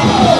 Oh!